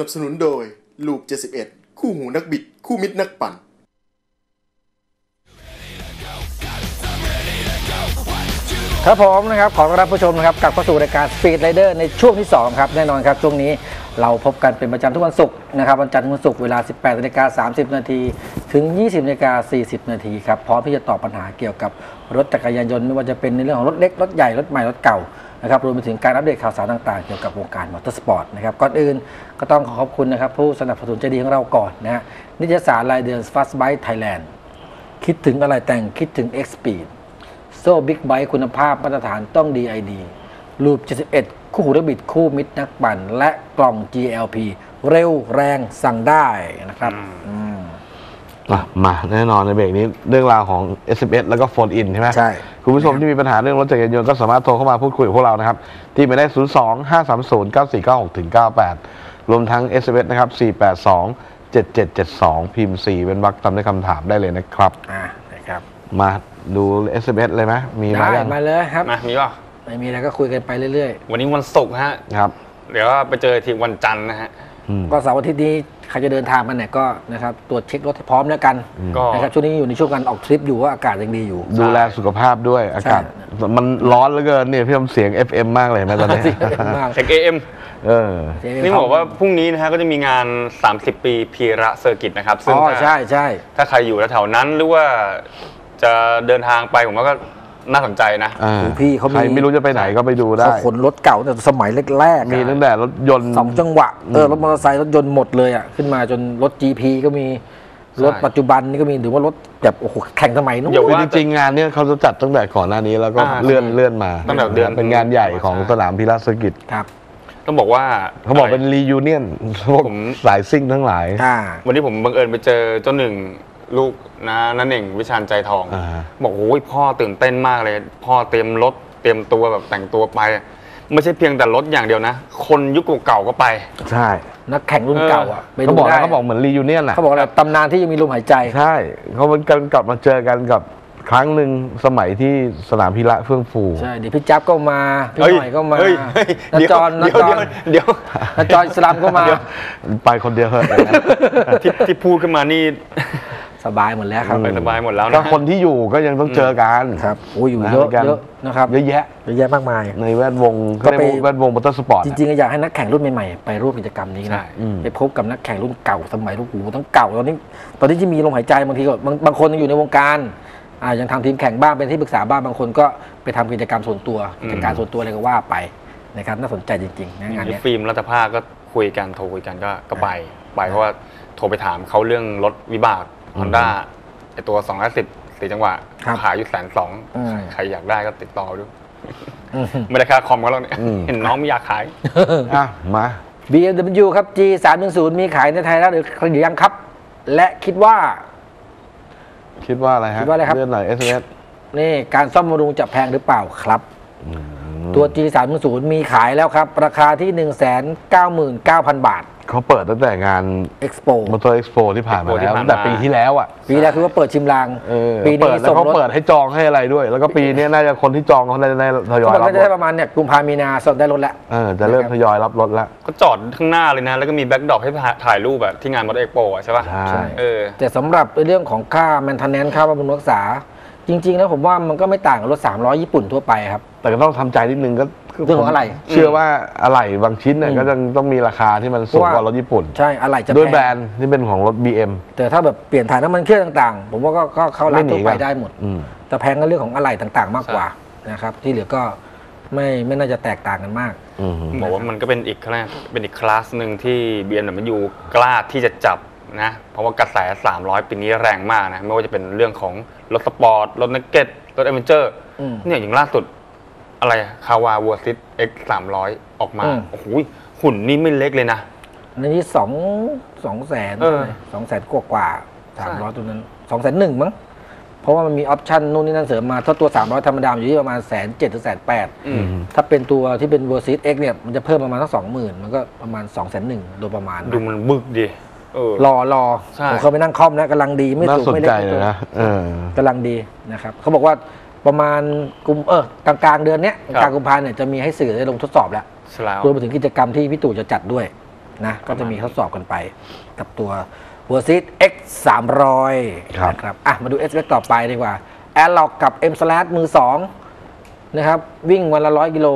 นับสนุนโดยลูป 71 คู่หูนักบิด คู่มิตรนักปั่น ครับผมนะครับ ขอต้อนรับผู้ชมนะครับกลับเข้าสู่รายการ Speed Rider ในช่วงที่ 2 ครับ แน่นอนครับ ช่วงนี้เราพบกันเป็นประจำทุกวันศุกร์นะครับวันจันทร์วันศุกร์เวลา 18นาฬิกา30 นาทีถึง 20นาฬิกา40 นาทีครับพร้อมที่จะตอบปัญหาเกี่ยวกับรถจักรยานยนต์ไม่ว่าจะเป็นในเรื่องของรถเล็กรถใหญ่รถใหม่รถเก่า นะครับรวมไปถึงการอัปเดตข่าวสารต่างๆ เกี่ยวกับวงการมอเตอร์สปอร์ตนะครับก่อนอื่นก็ต้องขอขอบคุณนะครับผู้สนับสนุนใจดีของเราก่อนนะฮะนิตยสารรายเดือน Fast Bike Thailand คิดถึงอะไหล่แต่งคิดถึง X Speed โซ่บิ๊กไบค์คุณภาพมาตรฐานต้อง DID Lube 71 คู่หูรถบิดคู่มิตรนักปั่น และกล่อง GLP เร็วแรงสั่งได้นะครับอืม อะมาแน่นอนในเบรกนี้เรื่องราวของ SMS แล้วก็โฟนอินใช่ไหมใช่ คุณผู้ชมที่มีปัญหาเรื่องรถจักรยานยนต์ก็สามารถโทรเข้ามาพูดคุยกับพวกเรานะครับ ที่หมายเลข 02 530 9496ถึง98 รวมทั้ง SMS นะครับ 482 7772 พิมพ์ 4 เป็นวรรคตามด้วยคำถามได้เลยนะครับ อ่านะครับ มาดู SMS เลยไหมมีมาได้ยังมาเลยครับ มามีป่ะไม่มีอะไรก็คุยกันไปเรื่อยวันนี้วันศุกร์ฮะครับ เดี๋ยวก็ไปเจอทีวันจันทร์นะฮะอืมๆ ก็เสาร์อาทิตย์นี้ใครจะเดินทางมาไหนก็นะครับตรวจเช็ครถให้พร้อมแล้วกันก็ นะครับช่วงนี้อยู่ในช่วงการออกทริปอยู่ว่าอากาศยังดีอยู่ ดูแลสุขภาพด้วยอากาศ มันร้อนเหลือเกินเนี่ยพี่ทำเสียง FM มากเลยเห็นไหมตอนนี้เสียงมากเช็คเอ็มเออ นี่บอกว่าพรุ่งนี้นะฮะก็จะมีงาน 30 ปีพีระเซอร์กิตนะครับ ซึ่งอ๋อถ้าใช่ใช่ ถ้าใครอยู่แถวๆนั้นหรือว่าจะเดินทางไปผมว่าก็ น่าสนใจนะ อ่าดูพี่เขาใครมีไม่รู้จะไปไหนก็ไปดูได้ เขาขนรถเก่าแต่สมัยแรกๆอะมีตั้งแต่รถยนต์ สองจังหวะเออรถมอเตอร์ไซค์รถยนต์หมดเลยอะขึ้นมาจนรถ GP ก็มีรถใช่ปัจจุบันนี่ก็มีหรือว่ารถแบบโอ้โหแข่งสมัยนู้น เดี๋ยว คือว่าจริงๆงานเนี้ยเขาจะจัดตั้งแต่ก่อนหน้านี้แล้วก็อ่าเลื่อนเลื่อนมาตั้งแต่เดือน เป็นงานใหญ่ของสนามพิราสกิจ ครับ ต้องบอกว่าเขาบอกเป็นรียูเนียนพวกผม สายซิ่งทั้งหลาย อ่า วันนี้ผมบังเอิญไปเจอเจ้าหนึ่ง ลูกนะนั่นเองวิชาญใจทอง อ่าบอกโอ้ยพ่อตื่นเต้นมากเลย พ่อเตรียมรถเตรียมตัวแบบแต่งตัวไป ไม่ใช่เพียงแต่รถอย่างเดียวนะ คนยุคเก่าๆก็ไป ใช่นักแข่งรุ่นเก่าอะไปเขาดูบอกได้นะเขาบอกเหมือนรียูเนียนอะเขาบอกอะไรตำนานที่ยังมีลมหายใจ ใช่เขาเป็นการกลับมาเจอกันกับครั้งหนึ่งสมัยที่สนามพิระเฟื่องฟู ใช่เดี๋ยวพี่จับก็มาพี่เฮ้ยหน่อยก็มาเฮ้ยเฮ้ยนาเดี๋ยวจรนาเดี๋ยวจรเดี๋ยว นาจรอิสลามก็มาเดี๋ยวไปคนเดียวเหอะ ที่ที่พูดขึ้นมานี่ สบายหมดแล้วครับไปสบายหมดแล้วก็นะคนที่อยู่ก็ยังต้องเจอกันครับโอ้ยอยู่นะเยอะกันเยอะนะครับเยอะแยะเยอะแยะมากมาย ในแวดวงก็ในไปแวดวงมอเตอร์สปอร์ตจริงๆก็อยากให้นักแข่งรุ่นใหม่ๆไปร่วมกิจกรรมนี้ใช่นะอืมไปพบกับนักแข่งรุ่นเก่าสมัยรุ่นหูทั้งเก่าตอนนี้ตอนนี้ที่มีลมหายใจบางทีก็บางบางคนยังอยู่ในวงการอ่ายังทำทีมแข่งบ้างเป็นที่ปรึกษาบ้างบางคนก็ไปทำกิจกรรมส่วนตัวกิจการส่วนตัวอะไรก็ว่าไปนะครับน่าสนใจจริงๆนะงานเนี้ยฟิล์มรัตภาคก็คุยกันโทรคุยกันก็ก็ไปไปเพราะว่าโทรไปถามเขาเรื่องรถวิบาก ฮอนด้าไอตัว2 5 0สี่จังหวะ ครับขายอยู่แสนสองอืม ใครอยากได้ก็ติดต่อดูอืมไม่ได้ค่าคอมก็แล้วเนี่ยอืมเห็นน้องไม่อยากขาย อะมา BMW ครับ G 3 1 0มีขายในไทยแล้วหรือหรือยังครับ และคิดว่า คิดว่าอะไรฮะคิดว่าอะไรครับ เลื่อนหน่อย SMS นี่การซ่อมบำรุงจะแพงหรือเปล่าครับ ตัว G 3 1 0มีขายแล้วครับ ราคาที่ 199,000 บาท เขาเปิดตั้งแต่งาน Expo มอเตอร์เอ็กซ์โปที่ผ่านมา Expo ที่แล้วผ่านมา ตั้งแต่ปีที่แล้วอะปีแรกคือว่าเปิดชิมลาง เออปีเปินี้ดแล้วส่งเขารถเปิดให้จองให้อะไรด้วย แล้วก็ปีนี้น่าจะคนที่จองเขาได้ได้ทยอยเขาบอกรับว่าจะรได้ถประมาณเนี่ยกุมภามีนาสดได้รถแล้ว เออจะเริ่มทยอยรับรถแล้วก็จอดข้างหน้าเลยนะ แล้วก็มี backdrop ให้ถ่ายรูปแบบที่งานมอเตอร์เอ็กซ์โปใช่ป่ะใช่ เออ แต่สำหรับเรื่องของค่า maintenance ค่าบำรุงรักษา จริง ๆ แล้วผมว่ามันก็ไม่ต่างกับรถ 300 ญี่ปุ่นทั่วไปครับ แต่ก็ต้องทำใจนิดนึงก็ เรื่องของอะไร เชื่อว่าอะไรบางชิ้นเนี่ยอืมก็ยังต้องมีราคาที่มันสูงกว่ารถญี่ปุ่น ใช่อะไรจะด้วยแพแบรงนด์ที่เป็นของรถ BM แต่ถ้าแบบเปลี่ยนถ่ายน้ำมันเครื่องต่างๆ ผมว่าก็ก็เข้าร้านไม่หนีทั่วไปกันได้หมดอืมแต่แพงก็เรื่องของอะไรต่างๆ มากกว่านะครับ ที่เหลือก็ไม่ไม่น่าจะแตกต่างกันมากอืมบอกว่ามันก็เป็นอีกคลาสเป็นอีกคลาสหนึ่งที่ BMW กล้าที่จะจับนะเพราะว่ากระแส 300 ปีนี้แรงมากนะ ไม่ว่าจะเป็นเรื่องของรถสปอร์ต รถ naked รถเอเวนเจอร์อืมเนี่ยอย่างล่าสุด อะไรคาวาวัวซิต X 300ออกมาอืม โอ้โหหุ่นนี่ไม่เล็กเลยนะ อันนี้สองสองแสนเออสองแสนกว่ากว่าสามใช่ร้อยตัวนั้นสองแสนหนึ่งมั้งเพราะว่ามันมี option นู่นนี่นั่นเสริมมาถ้าตัว300ธรรมดาอยู่ที่ประมาณแสนเจ็ดถึงแสนแปดอืมถ้าเป็นตัวที่เป็น Versys X เนี่ยมันจะเพิ่มประมาณสักสองหมื่นมันก็ประมาณสองแสนหนึ่งโดยประมาณดูมันบึกดิเออ รอรอใช่ ผมเคยไปนั่งคอมนะกำลังดีไม่น่าสูงสนไม่เล็กใจไม่เลตัยวนะเออกำลังดีนะครับเขาบอกว่า ประมาณกุมเออกลางกลางๆเดือนเนี้ยกลางกุมภาเนี่ยจะมีให้สื่อได้ลงทดสอบแล้วสลาวรวมไปถึงกิจกรรมที่พี่ตู่จะจัดด้วยนะก็จะมีทดสอบกันไป กับตัว v e r s i s X 300ครับนะครับอะมาดู S ต่อไปดีกว่า a i r l o c กับ M Slash มือสองนะครับวิ่งวันละร้อยกิโล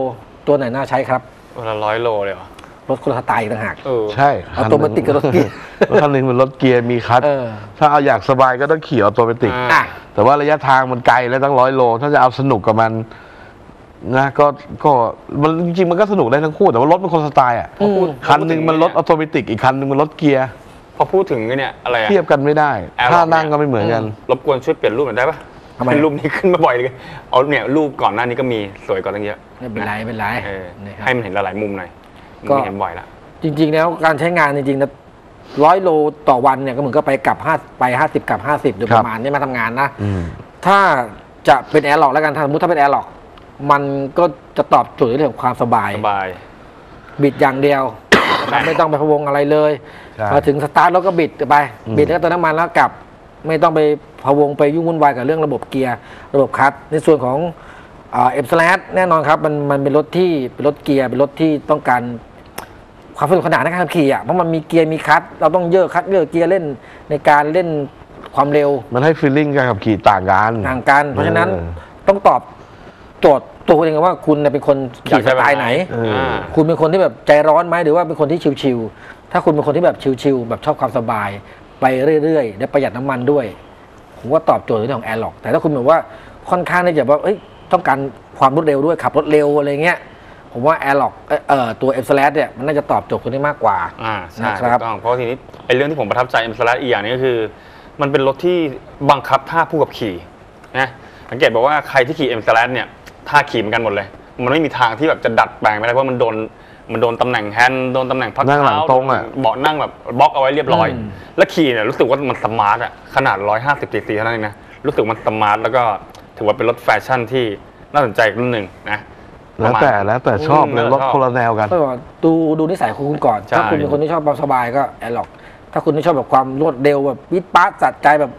ตัวไหนน่าใช้ครับวันละร้อยโลเลยเหรอ รถคนละสไตล์อีกต่างหากเออใช่เอาตัวมาติดกับรถเกียร์รถคันหนึ่งเป็นรถเกียร์มีคลัตช์เออถ้าเอาอยากสบายก็ต้องขี่ออโตเมติกอ่าอะแต่ว่าระยะทางมันไกลแล้วตั้งร้อยโล ถ้าจะเอาสนุกกับมันนะก็ก็มันจริงๆมันก็สนุกได้ทั้งคู่แต่ว่ารถมันคนสไตล์อะอืมคันหนึ่งมันรถออโตเมติกอีกคันหนึ่งมันรถเกียร์พอพูดถึงไอ้เนี่ยอะไรอะเทียบกันไม่ได้ Aerox ท่านั่งก็ไม่เหมือนกันรบกวนช่วยเปลี่ยนรูปหน่อยได้ปะทำไมเป็นรูปนี้ขึ้นมาบ่อยเลยเอาเนี่ยรูปก่อนหน้านี้ก็มีสวยกว่าตั้งเยอะไม่เป็นไรไม่เป็นไรเออนะครับให้มันเห็นหลายๆมุมหน่อย ก็ไม่เห็นบ่อยละจริง ๆ แล้วการใช้งานจริงๆนะร้อยโลต่อวันเนี่ยก็เหมือนก็ไปกลับห้าไปห้าสิบกลับห้าสิบโดยคปรับระมาณนี้มาทำงานนะอืมถ้าจะเป็น Aerox แล้วกันถ้าสมมติถ้าเป็น Aerox มันก็จะตอบโจทย์ในเรื่องของความสบายสบาย บิดอย่างเดียวนะครับไม่ต้องไปพะวงอะไรเลยใช่มาถึงสตาร์ทรถก็บิดไปอืมบิดแล้วก็เติมน้ำมันแล้วกลับ ไม่ต้องไปพะวงไปยุ่งวุ่นวายกับเรื่องระบบเกียร์ระบบคลัตช์ในส่วนของ M-Slaz แน่นอนครับ มันมันเป็นรถที่เป็นรถเกียร์เป็นรถที่ต้องการ ความสนุกสนานในการขับขี่อะเพราะมันมีเกียร์มีคลัตช์เราต้องเยอะคลัตช์เยอะเกียร์เล่นในการเล่นความเร็วมันให้ feeling การขับขี่ต่างกันห่างกัน เพราะฉะนั้นเออต้องตอบโจทย์ตัวคุณเองว่าคุณน่ะเป็นคนขี่สไตล์ไหนเอออ่าคุณเป็นคนที่แบบใจร้อนไหมหรือว่าเป็นคนที่ chillๆถ้าคุณเป็นคนที่แบบ chill ๆแบบชอบความสบาย ไปเรื่อยๆและประหยัดน้ำมันด้วยผมว่าตอบโจทย์ในเรื่องของ Aerox แต่ถ้าคุณแบบว่าค่อนข้างที่จะว่าเอ้ยต้องการความรวดเร็วด้วยขับรถเร็วอะไรเงี้ย ผมว่า Aerox เอ่อตัว M-Slaz เนี่ยมันน่าจะตอบโจทย์คุณได้มากกว่าอ่าใช่นะครับถูกต้องเพราะทีนี้ไอ้เรื่องที่ผมประทับใจ M อ็มสลัอีกอย่างหนึงก็คือ มันเป็นรถที่บังคับท่าผู้ขับขี่นะสังเกตบอกว่าใครที่ขี่ M อ็มสลัเนี่ยท่าขี่เหมือนกันหมดเลย มันไม่มีทางที่แบบจะดัดแปลงไปได้เพราะมันโดนมันโดนตำแหน่งแฮนด์โดนตำแหน่งพักนั่งหลังเท้าตรงอะเบาะนั่งแบบบล็อกเอาไว้เรียบร้อยอืมแล้วขี่เนี่ยรู้สึกว่ามันสมาร์ทอะขนาด 150ซีซีเท่านั้นเองนะรู้สึกมันสมาร์ทแล้วก็ถือว่าเป็นรถแฟชั่นที่น่าสนใจอีกรุ่นหนึ่งนะป แล้ระวมาณแต่แล้วแต่ชอบเลยอืมรถชอบคนละแนวกันก็บอกดูดูนิสัยของคุณก่อนใช่ถ้าคุณเป็นคนที่ชอบความสบายก็แอร์ล็อก ถ้าคุณที่ชอบแบบความรวดเร็วแบบวิดป๊าดจัดใจแบบ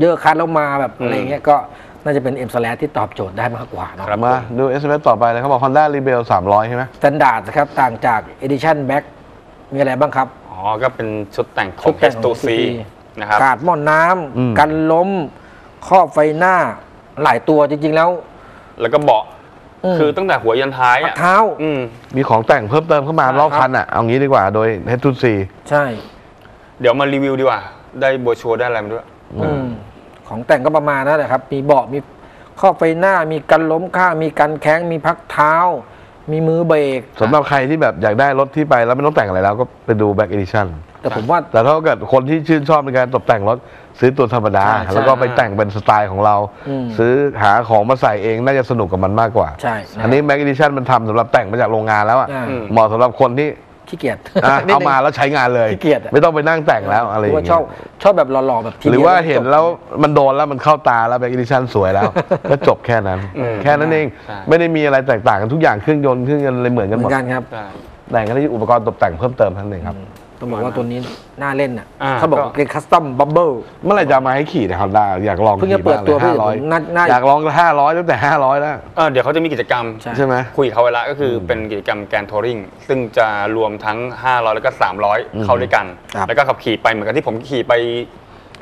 เยอะคันแล้วมาแบบอะไรเงี้ยก็น่าจะเป็น M-Slaz ที่ตอบโจทย์ได้มากกว่าเนาะครับมาดู SMS ต่อไปเลยเขาบอก Honda Rebel 300 ใช่ไหม Standard นะครับ ต่างจาก Edition Black มีอะไรบ้างครับ อ๋อ ก็เป็นชุดแต่งของ ชุดแต่งของ H2C นะครับการ์ดหม้อน้ำอืมกันล้มครอบไฟหน้าหลายตัวจริง ๆ แล้ว แล้วก็เบาะอืม คือตั้งแต่หัวยันท้ายพักเท้าอะ อืม มีของแต่งเพิ่มเติมเข้ามารอบคันอะ เอางี้ดีกว่าโดย H2C ใช่เดี๋ยวมารีวิวดีกว่า ได้โบรชัวร์ได้อะไรมาด้วย อืมของแต่งก็ประมาณนั้นแหละครับ มีเบาะมีครอบไฟหน้ามีกันล้มข้างมีกันแข้งมีพักเท้า มีมือเบรกสำหรับใครที่แบบอยากได้รถที่ไปแล้วไม่ต้องแต่งอะไรแล้วก็ไปดู Back Edition แต่ผมว่า แต่ถ้าเกิดคนที่ชื่นชอบในการตกแต่งรถซื้อตัวธรรมดาใช่ใช่แล้วก็ไปแต่งเป็นสไตล์ของเรา อืมซื้อหาของมาใส่เองน่าจะสนุกกับมันมากกว่า ใช่ะอันนี้ Back Edition มันทำสำหรับแต่งมาจากโรงงานแล้วอะอ่าอืมเหมาะสำหรับคนที่ขี้เกียจ อะนิดเอานึงมาแล้วใช้งานเลย ขี้เกียจอะ ไม่ต้องไปนั่งแต่งแล้วอะไรอหรืย่างว่าเงี้ชอบยชอบแบบหล่อๆแบบทีหรือว่าเห็นแล้วจบมันโดนแล้วมันเข้าตาแล้ว Back Edition สวยแล้ว ก็จบแค่นั้นอืมแค่นั้นเองใช่ ไม่ได้มีอะไรแตกต่างกันทุกอย่างเครื่องยนต์เครื่องยนต์อะไรเหมือนกันเหหมืมอดนกันครับใช่แต่งกันที่อุปกรณ์ตกแต่งเพิ่มเติมเท่านั้นเองครับ ต้องบอกว่าตัวนี้น่าเล่นอะอ่าเขาบอกก็ว่าเป็นคัสตอมบับเบิล เมื่อไหร่จะเอามาให้ขี่นะครับได้อยากลองเพิ่งจะขี่เปิดบ้างตัวเลยห้าร้อยพี่ผมน่าน่า อยากลองก็ห้าร้อยตั้งแต่ห้าร้อยแล้ว เออเดี๋ยวเขาจะมีกิจกรรม ใช่ ใช่ไหม คุยกับเขาไว้แล้วก็คือเป็นกิจกรรม Grand Touring ซึ่งจะรวมทั้ง 500 แล้วก็อืม300 เข้าด้วยกัน ครับแล้วก็ขับขี่ไปเหมือนกับที่ผมขี่ไป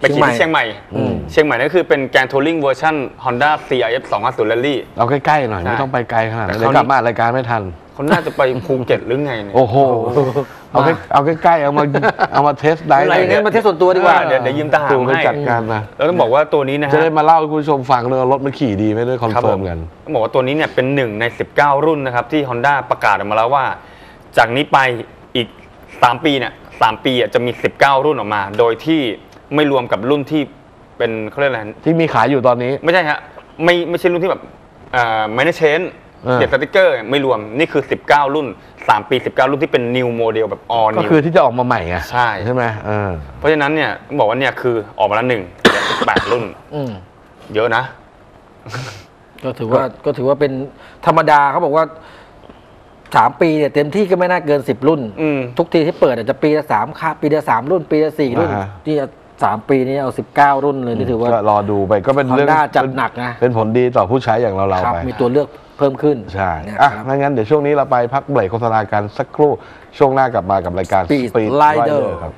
ไปขี่ที่เชีเชียงงใหใหม่ ม่อืมเชียงใหม่นั่นคือเป็น Grand Touring เวอร์ชัน Honda CRF 250 Rally เอาใกล้ๆหน่อยใช่ไม่ต้องไปไกลขนาดนั้นแต่เดี๋ยวคราวนี้ กลับมารายการไม่ทัน เขาน่าจะไปภูเก็ตหรือไงเนี่ยโอ้โห เอาใกล้เอาใกล้ๆเอามาเอามา test ได้อะไรงั้นมา test ส่วนตัวดีกว่า เดี๋ยวเดี๋ยวยืมทหารตูไปให้จัดการมาแล้วต้องบอกว่าตัวนี้นะจะฮะได้มาเล่าให้คุณผู้ชมฟังเลยว่ารถมันขี่ดีไหมด้วยกันครับผม confirmต้องบอกว่าตัวนี้เนี่ยเป็นหนึ่งใน 19 รุ่นนะครับที่ Honda ประกาศออกมาแล้วว่า จากนี้ไปอีก 3 ปีเนี่ยสามปีอะจะมี 19 รุ่นออกมา โดยที่ไม่รวมกับรุ่นที่เป็นเขาเรียกอะไรที่มีขายอยู่ตอนนี้ ไม่ใช่ฮะไม่ไม่ใช่รุ่นที่แบบไม่ได้เชน เออเก็บสติกเกอร์ไม่รวมนี่คือ 19 รุ่น 3 ปี 19 รุ่นที่เป็น new model แบบ all ก็ new คือที่จะออกมาใหม่ไงใช่ใช่ไหมเออเพราะฉะนั้นเนี่ยต้องบอกว่าเนี่ยคือออกมาแล้วหนึ่งแปดรุ่นอืมเยอะนะ ก็ถือว่าก็ถือว่าเป็นธรรมดาเขาบอกว่าสามปีเนี่ยเต็มที่ก็ไม่น่าเกินสิบรุ่นอืมทุกทีที่เปิดอาจจะปีละสามค่าปีละสามรุ่น ปีละสี่รุ่นอ่าฮะที่ สามปีนี้เอาสิบเก้ารุ่นเลยนี่ถือว่าก็รอดูไปก็เป็นเรื่อง Honda จัดหนักนะเป็นผลดีต่อผู้ใช้อย่างเราเราครับไปมีตัวเลือกเพิ่มขึ้น ใช่นะอะครับไม่งั้นเดี๋ยวช่วงนี้เราไปพักเบรกโฆษณากันสักครู่ ช่วงหน้ากลับมากับรายการ Speed Speed Rider Rider ครับ